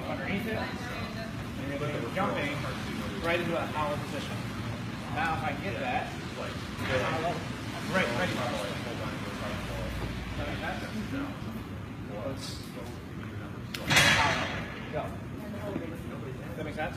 up underneath it, and you're jumping right into a power position. Now if I get that, I'm right, right. Does that make sense?